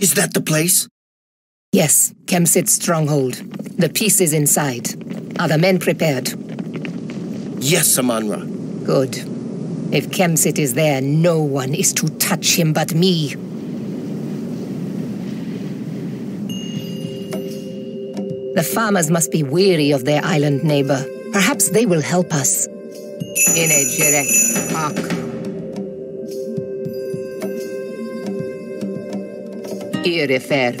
Is that the place? Yes, Kemsit's stronghold. The piece is inside. Are the men prepared? Yes, Amanra. Good. If Kemsit is there, no one is to touch him but me. The farmers must be weary of their island neighbor. Perhaps they will help us. Ine Jerek Park. Irifer. Irifer.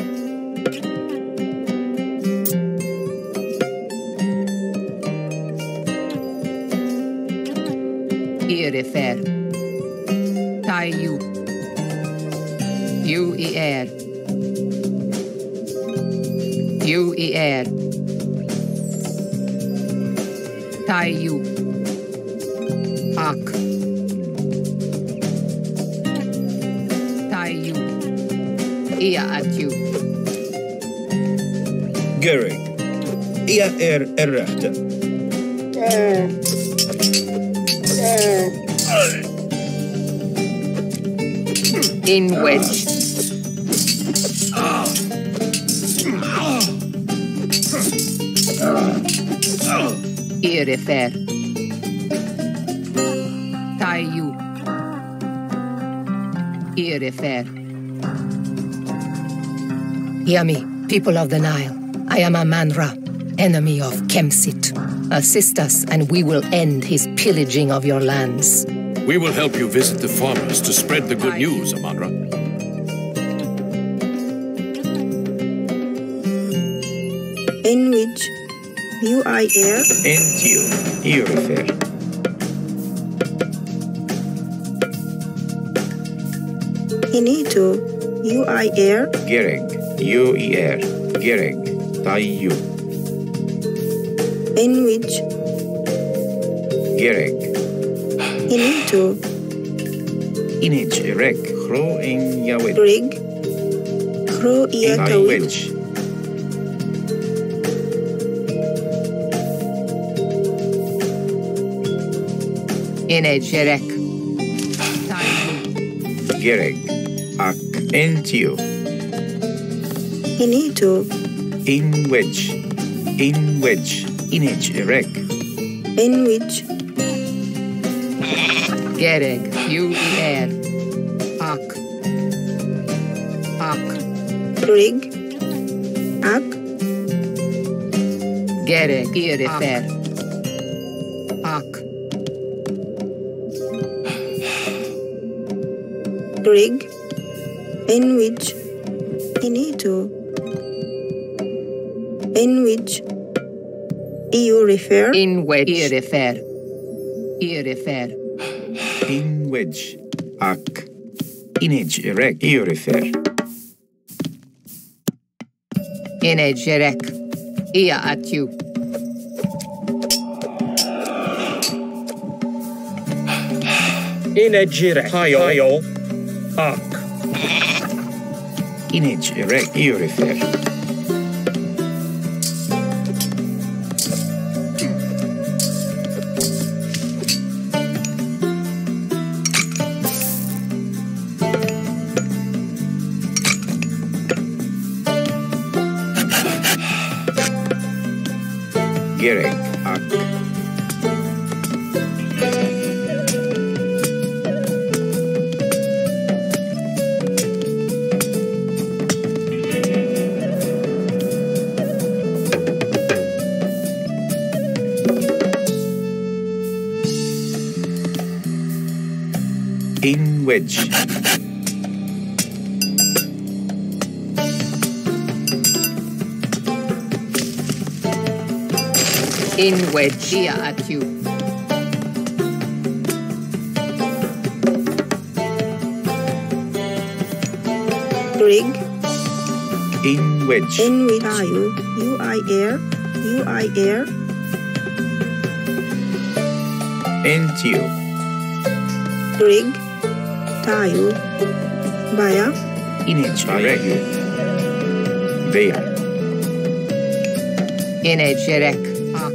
Tayu. You i er. You i er. Tayu. Ak. Ia atju. Gering. Ia er errechte. In wedge. Irifer. Tayu. Irifer. Hear me, people of the Nile. I am Amanra, enemy of Kemsit. Assist us, and we will end his pillaging of your lands. We will help you visit the farmers to spread the good news, Amanra. in which you are air Entio. Irifer. inito you are air Gering. U i er. Gering. Tayu. in which Gering. inito Inij rek. Gro in Yawit. rig crow ia In tawid Wedge. Ine Jerek. Gering. Ak. Entio. inito In wedge. In wedge. Inij rek. in which Gereg, you er. Ak. Ak. rig ak Gereg, irifer. Ak. rig in which you refer In wedge. Irifer. Irifer. In wedge. Ak. Inij rek. Irifer. Ine Jerek. Ia atju. Inejire Hayo Ak Inij rek. Irifer. Gering. In wedge. In wedge. Ia atju. rig In wedge. in which are you you are air you are air Entio. rig tayo baya Inij rek. Vea. Ine Jerek. Ak.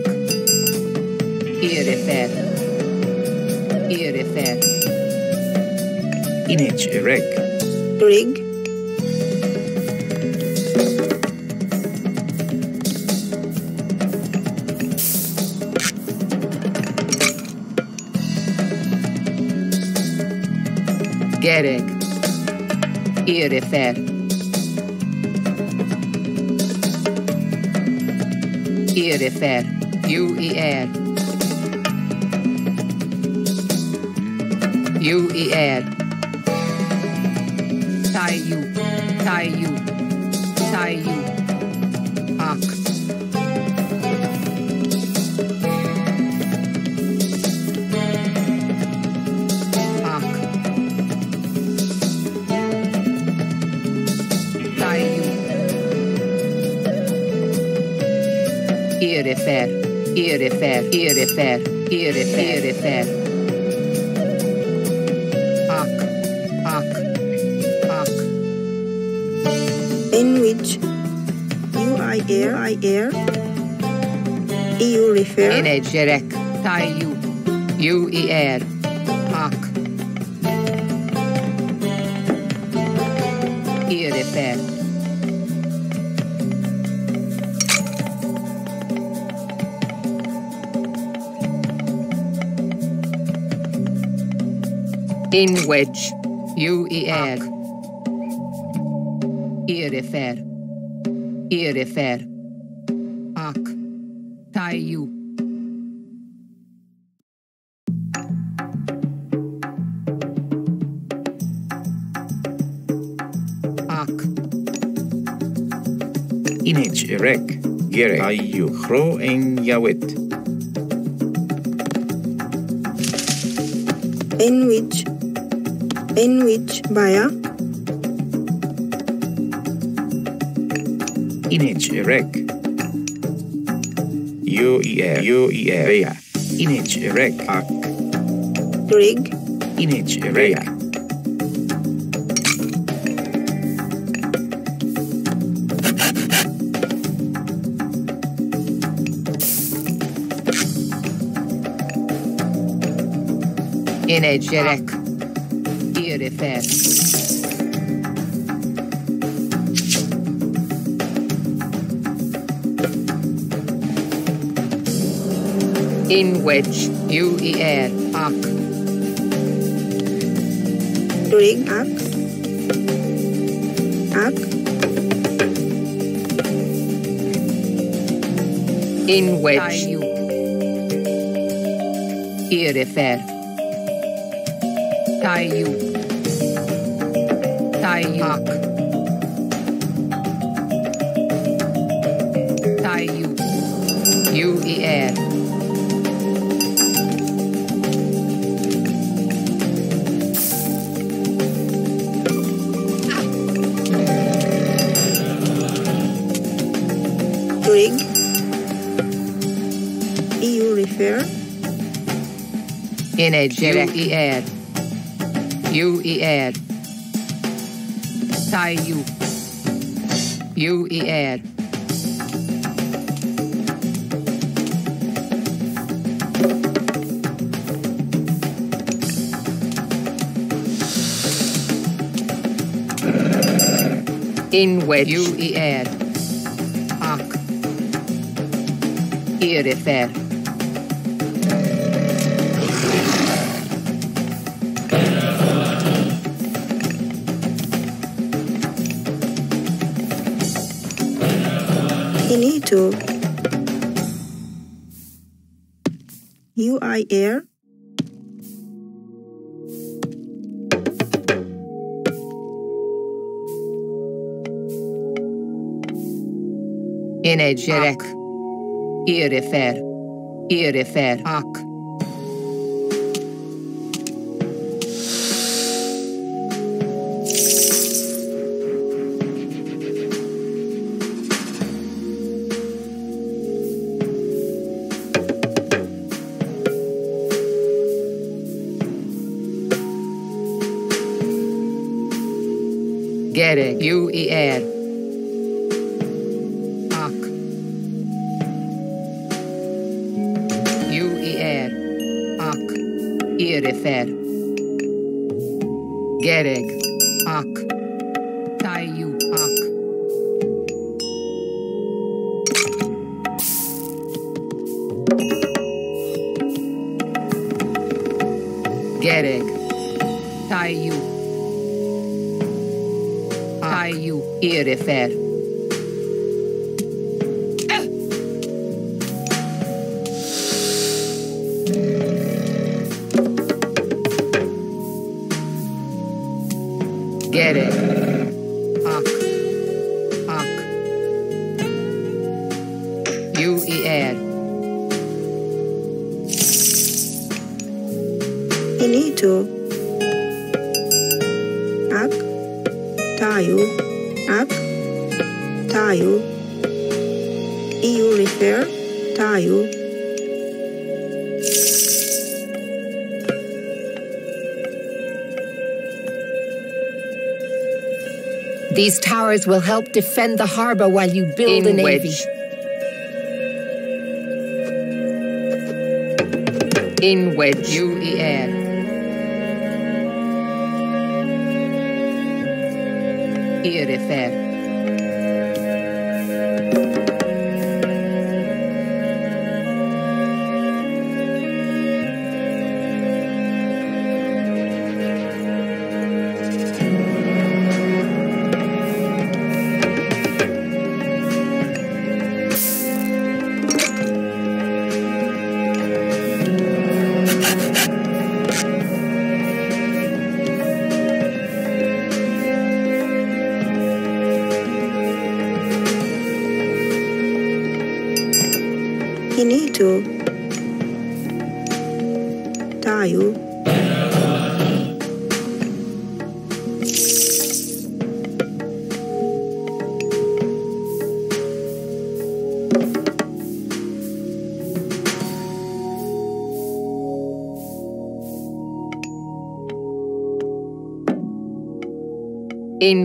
Irifer. Irifer. Inij rek. rig Gereg. Irefer. Irefer. U-I-R. U-I-R. Tayu. Tayu. Tayu. Irefer. Irefer. Irefer. Irefer. Irefer. Ak. Ak. Ak. In which you I air, I air. EU refer. Inegyerek. Tayu. U-I-R. Ak. In wedge. U-I-R. Irefer. Irefer. Ak. Tayu. Ak. Inech rek. Gerek. Ayu. Gro en Yawit. In which in which Baya Inech rek. U-I-R. U-I-R. Bea. Inech rek. Ak. rig Inech rek. Inegyerek. In wedge. U-I-R. Ak. rig ak ak In wedge. Irefer. Tayu. Tayu. Ak. Tayu. U-I-R. rig EU refer Inegyerek. U-I-R. U-I-R. Tayu. U-I-R. In wedge. U-I-R. Ak. Irefer. Finito UI air Inegyerek. Irefer. Irefer. Ak. Tayo. Ak. Tayo. EU refer. Tayo. These towers will help defend the harbor while you build a In navy. wedge. In wedge. You er.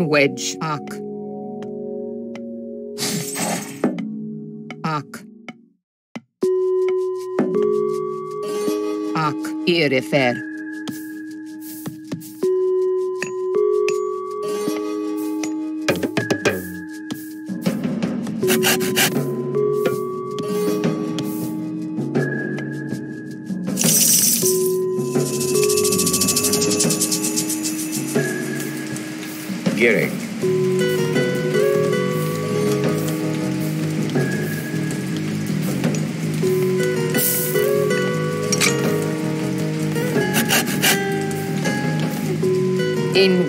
Wedge. Ak. Ak. Ak. Irifer.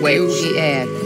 In wedge.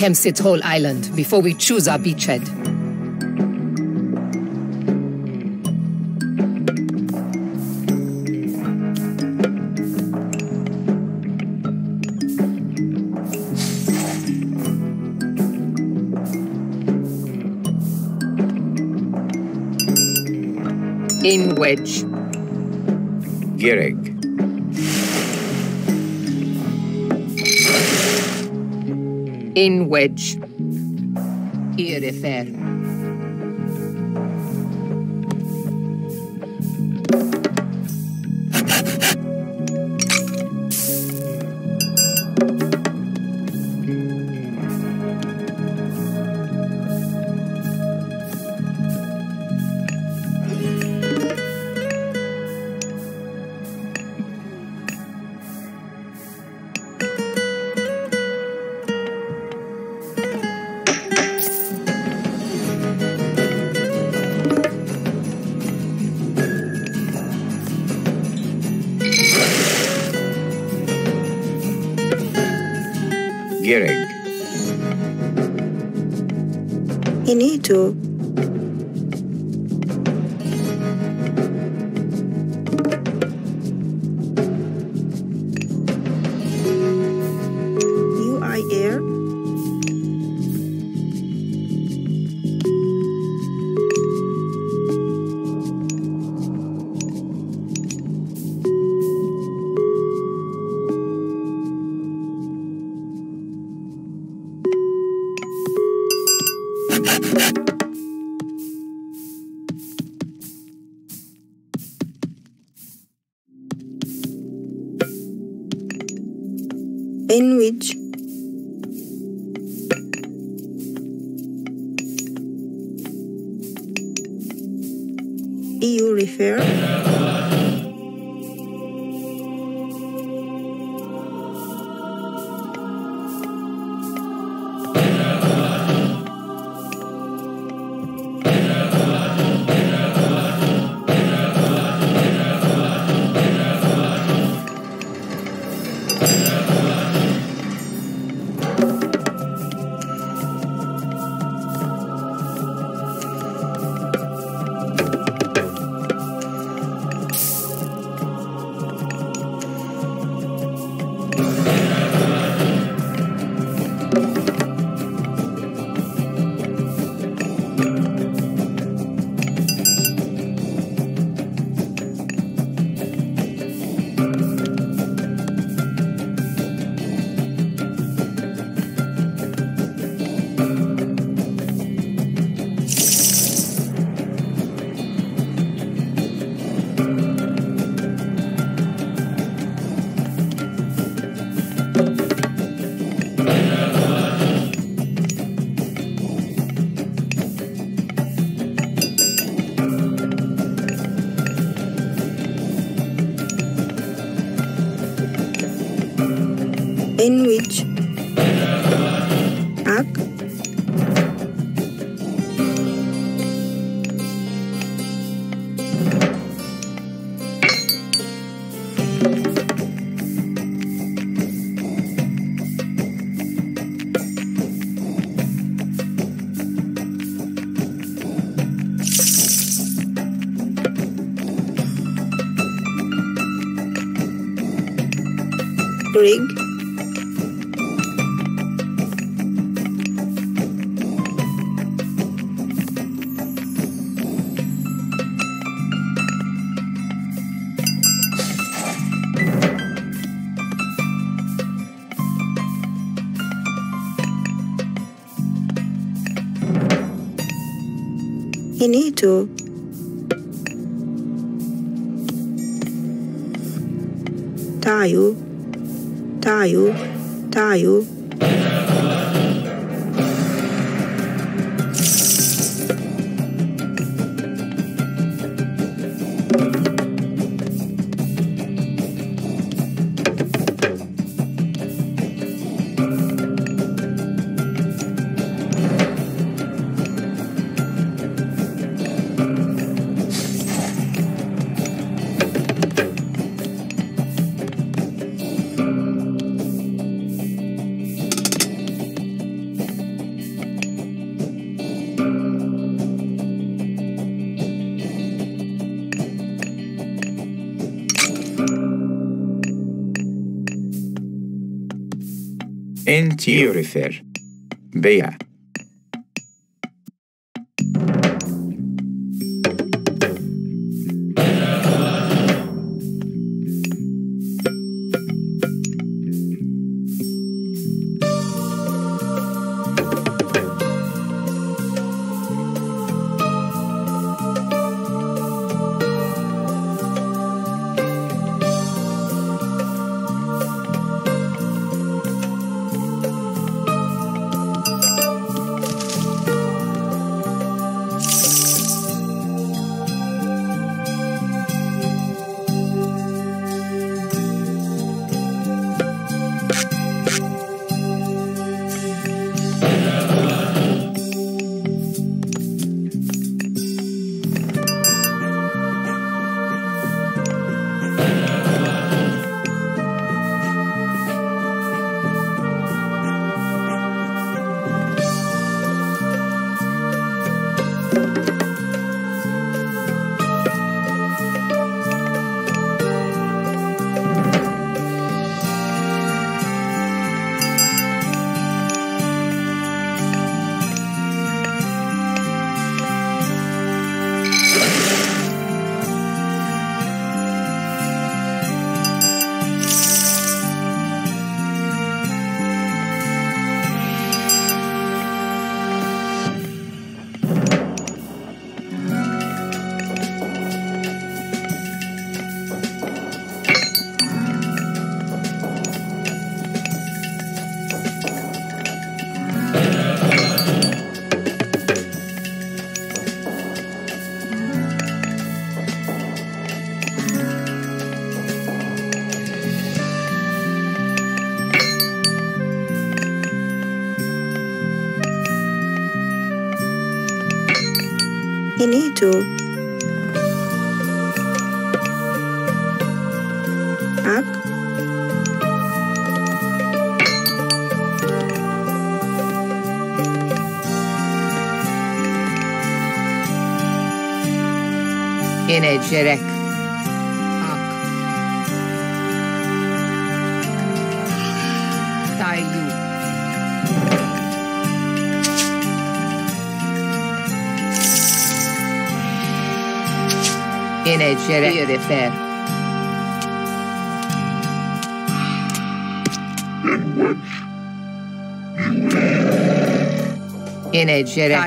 Kemsit's whole island before we choose our beachhead. In wedge. Gearing. In wedge. Irifer. In which Tayo tayo tayo Interiorifer. Bea. Inito. Inegyerek. Ak. Tájú. Inegyerek. Jörefer. Inegyerek.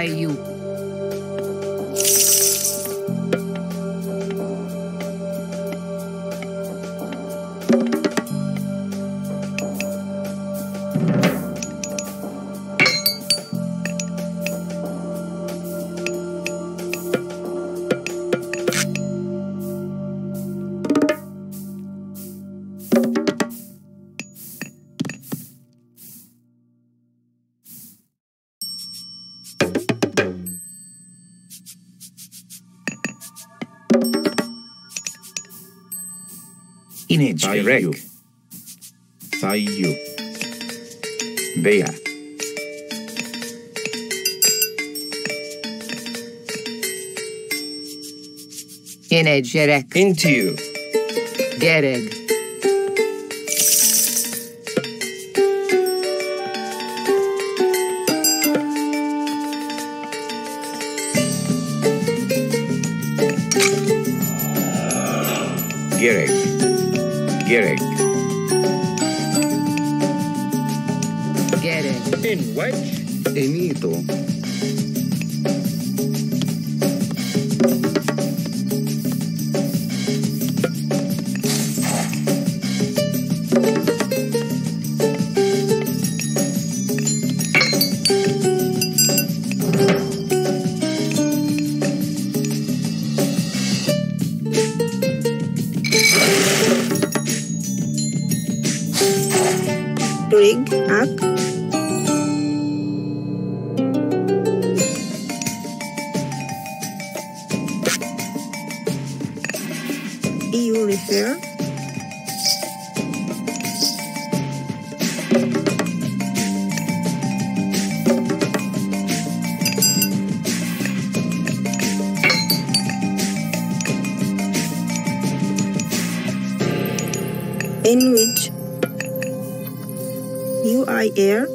Tájú. Inegyerek. Tayu. Bea. Inegyerek. Into you. Gereg. Gereg. In which UI air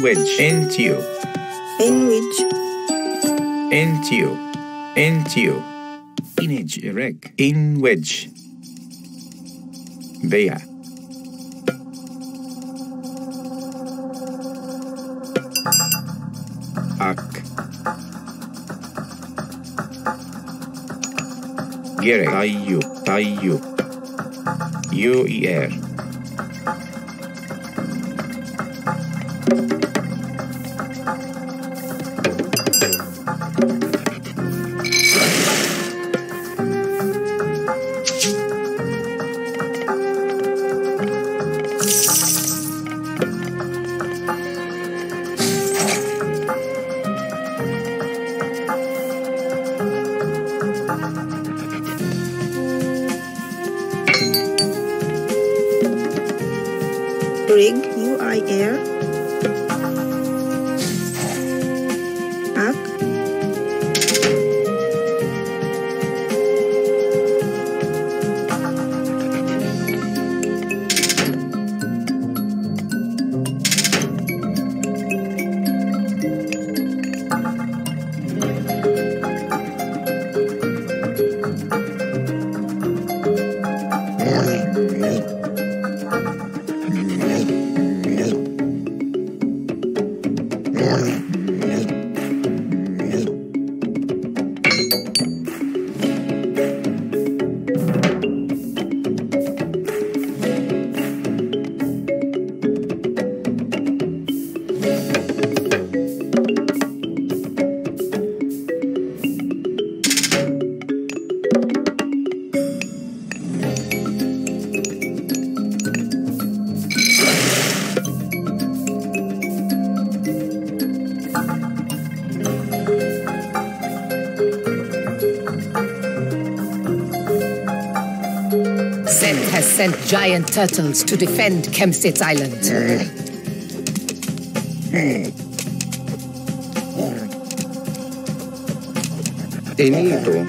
yawet. In wedge. Entio. in which Entio. Entio. Inegyerek. In wedge. Bea. Ak. Gerek. Tayu. Tayu. UER. Sent giant turtles to defend Kemsit Island. Enito.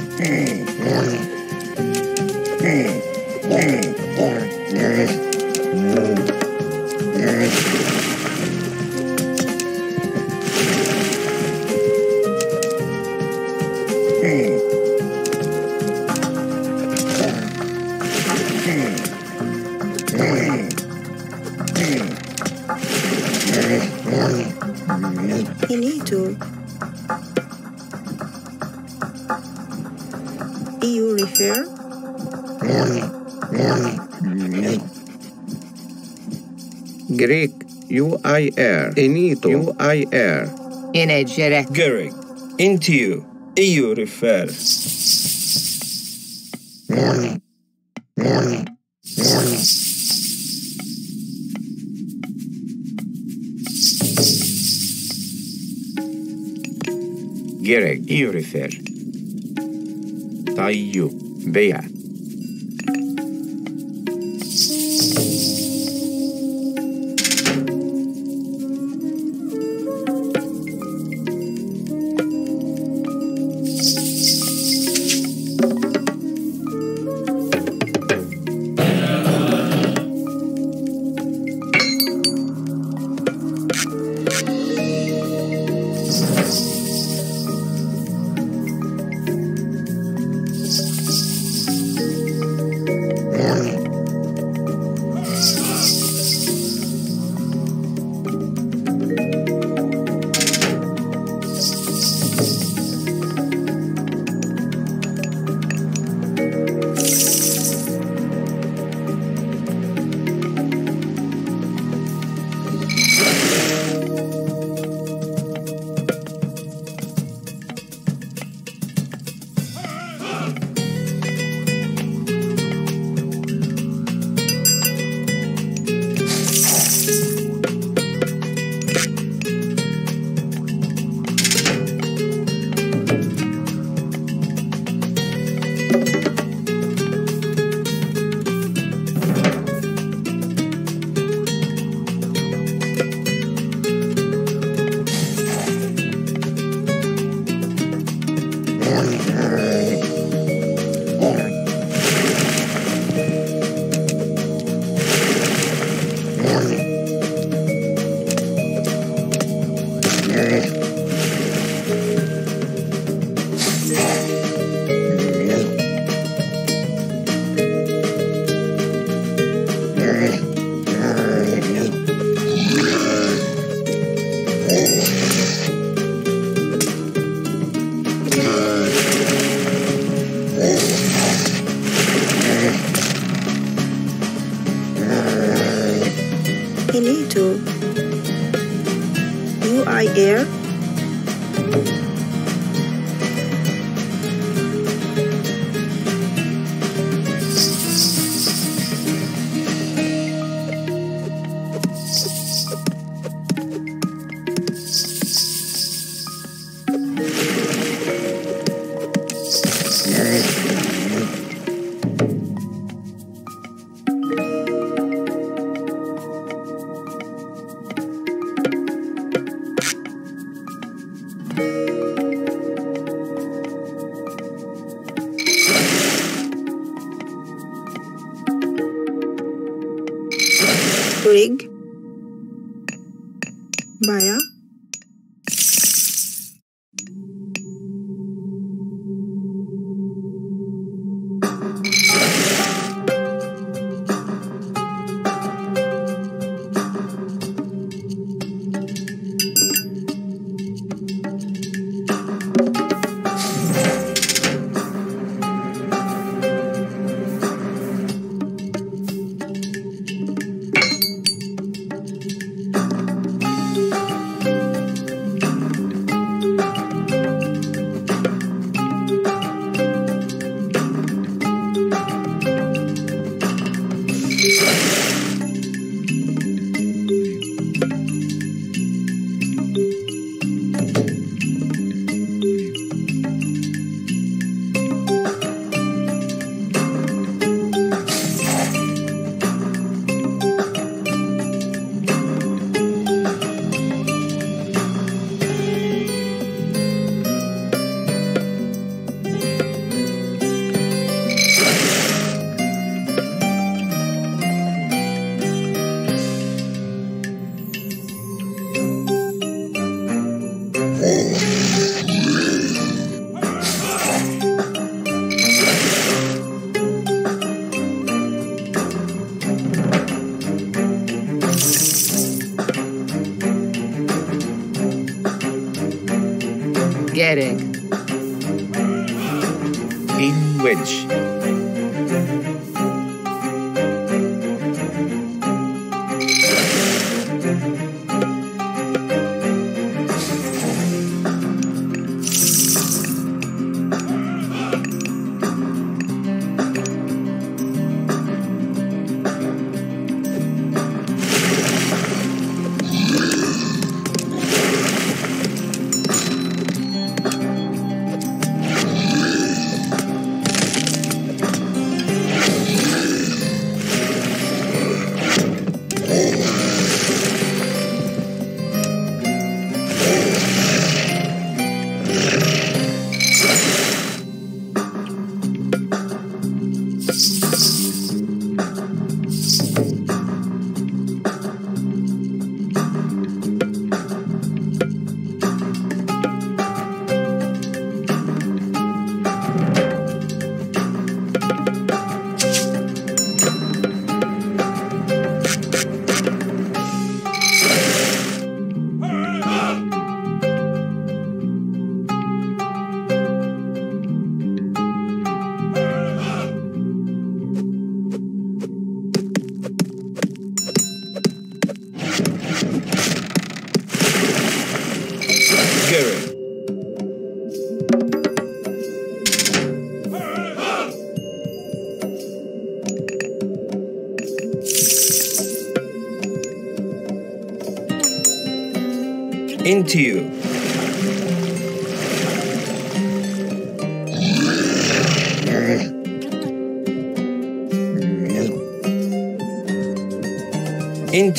Enito. UIR. Inegere. Gerek. Into. EU refer. Gerek. Iurifer. Taiu. Bea. Inito.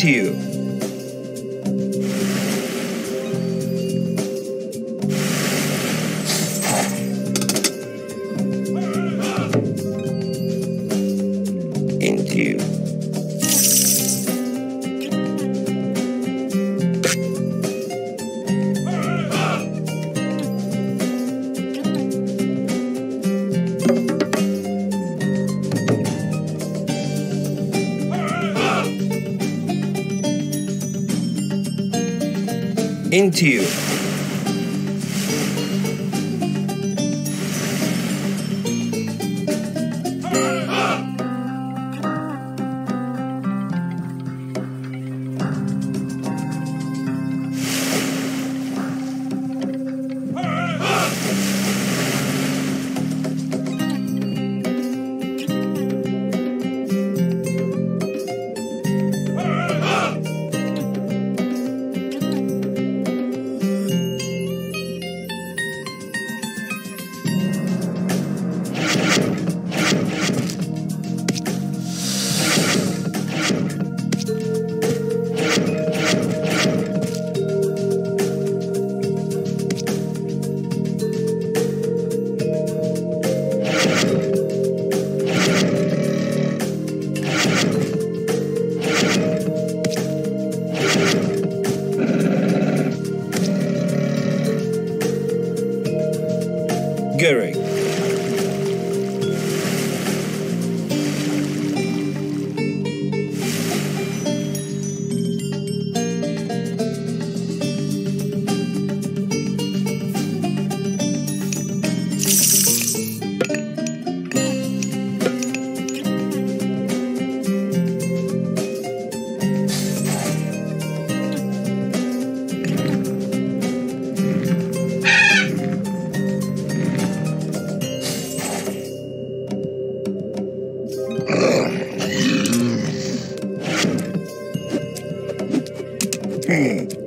Into you. Into you. N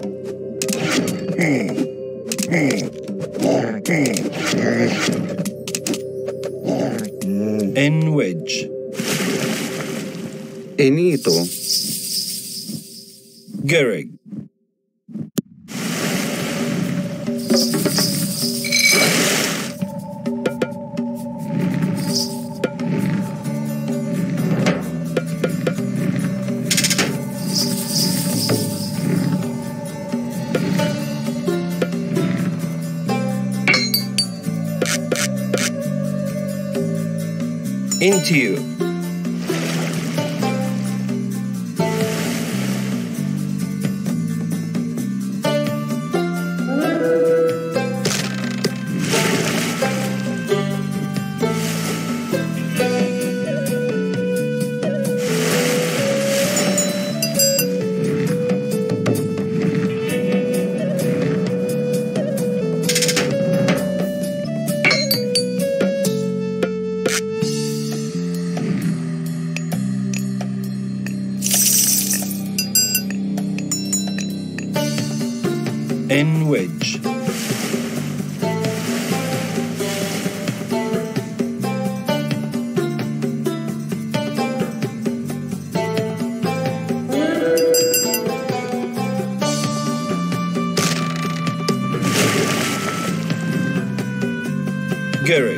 Gary.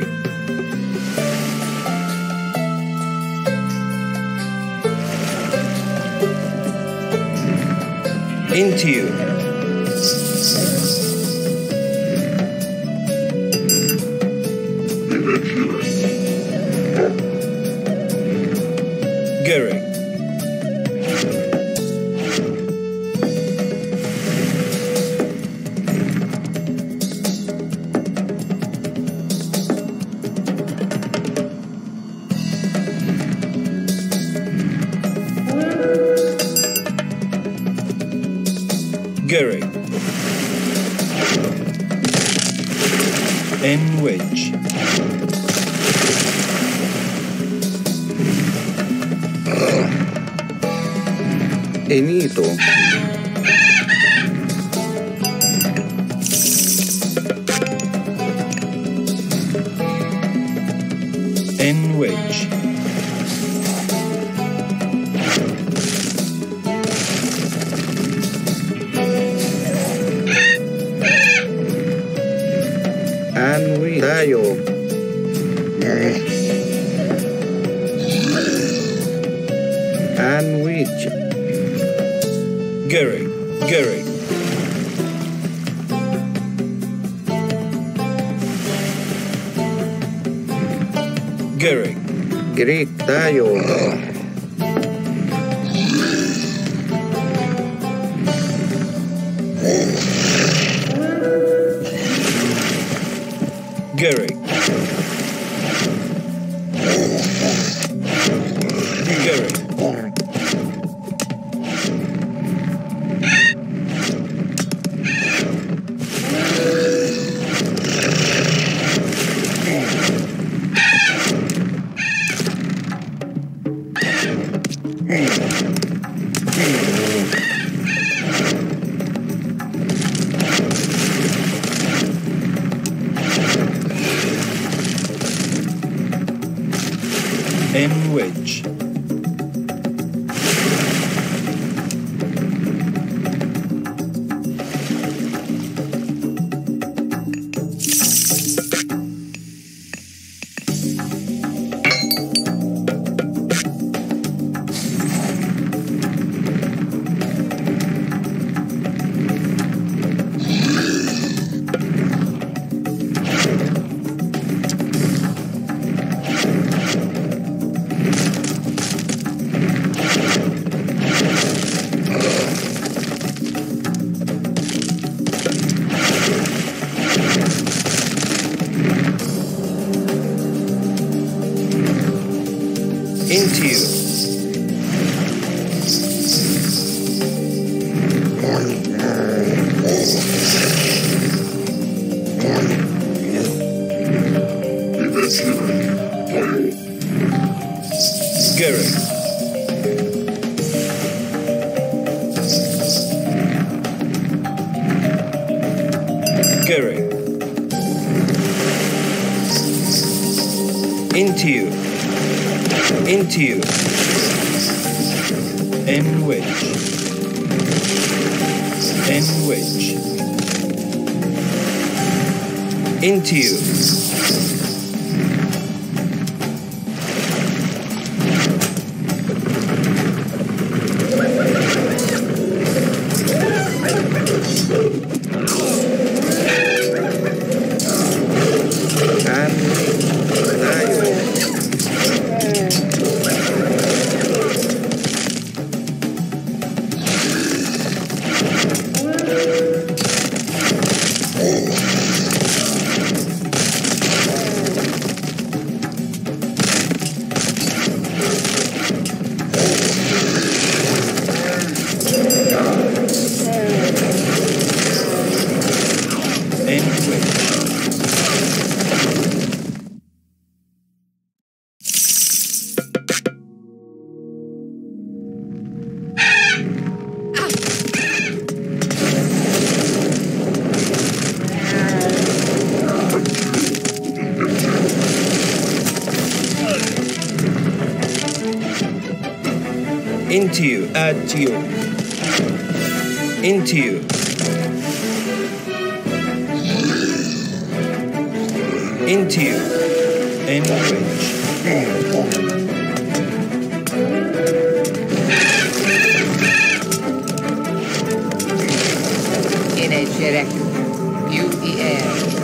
Into you. Gary. Gary. Gary. Into you. Into you. N wedge. N wedge. Into you. to you. Into you. Encourage. Energy Record. air.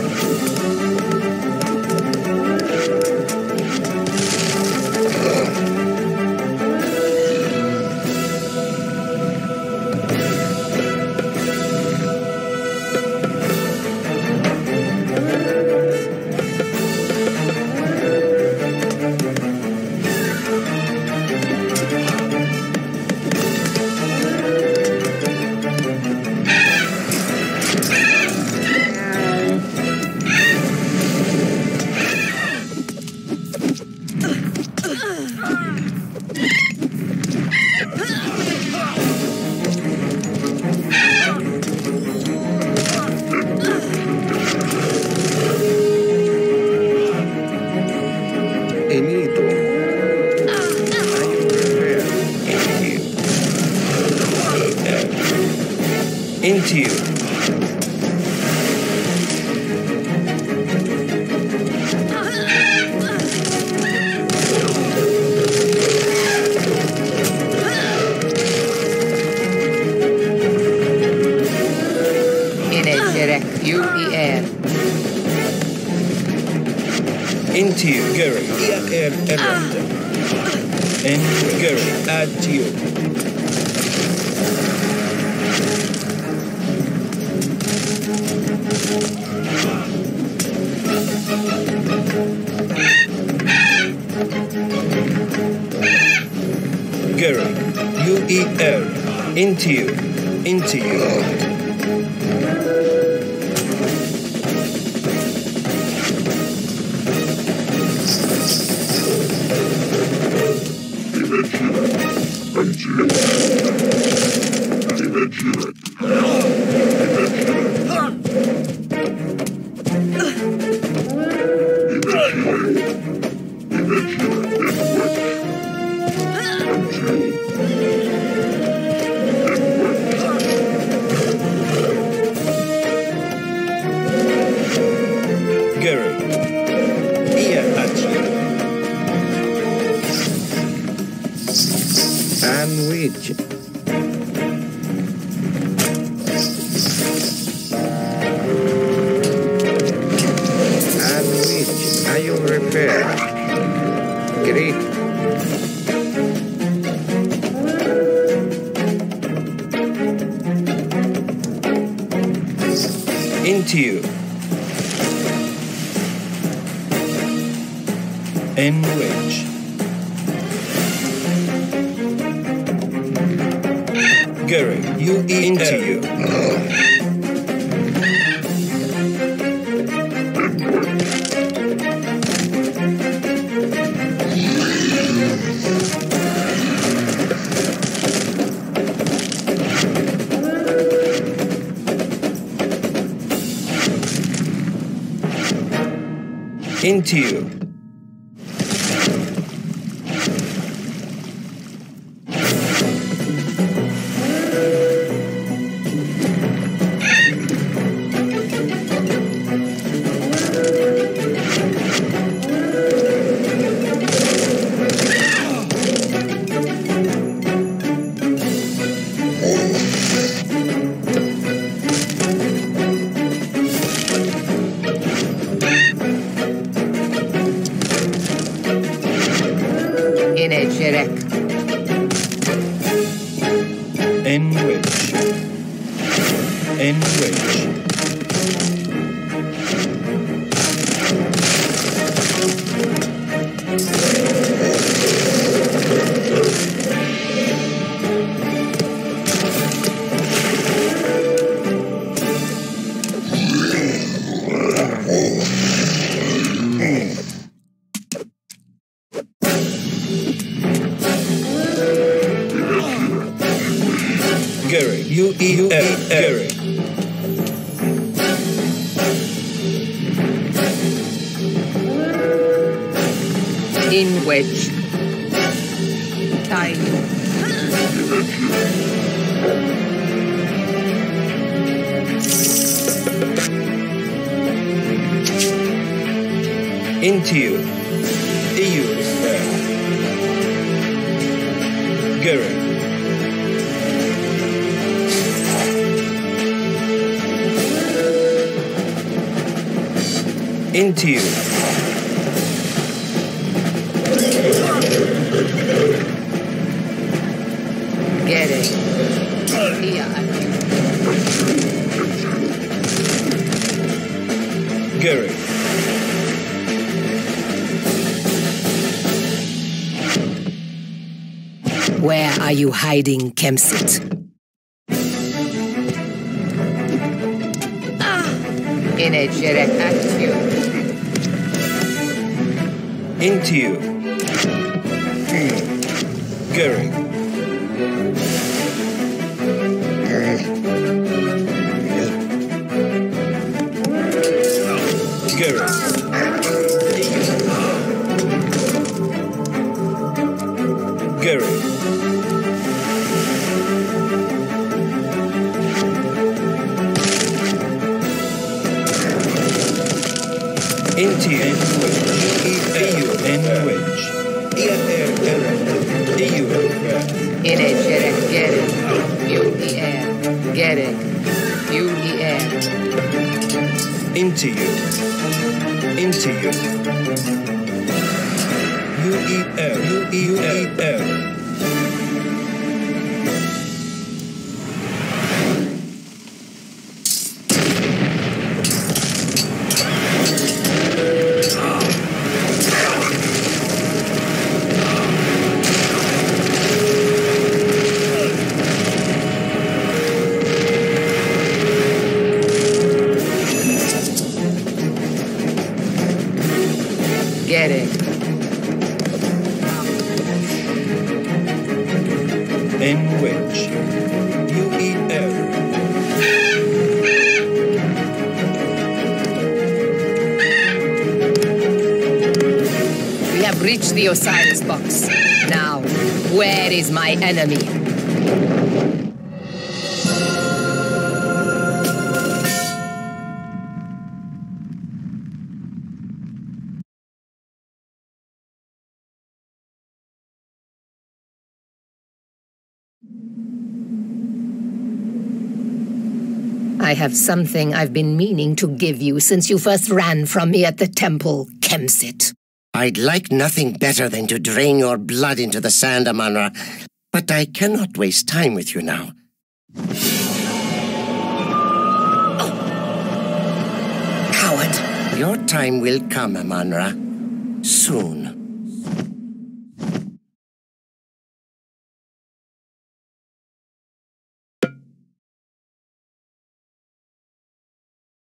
Gera, U-E-R, into you, into you. Dimension. Dimension. into you. Into you. EU air. Gary. Into you. You hiding, Kemsit? Inecere at you. Into you. U-E-L. U-E-L. Have something I've been meaning to give you since you first ran from me at the temple, Kemsit. I'd like nothing better than to drain your blood into the sand, Amanra, but I cannot waste time with you now. Coward. Your time will come, Amanra. Soon.